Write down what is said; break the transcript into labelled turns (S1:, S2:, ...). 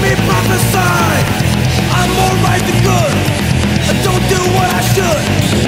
S1: let me prophesy. I'm more right than good. I don't do what I should.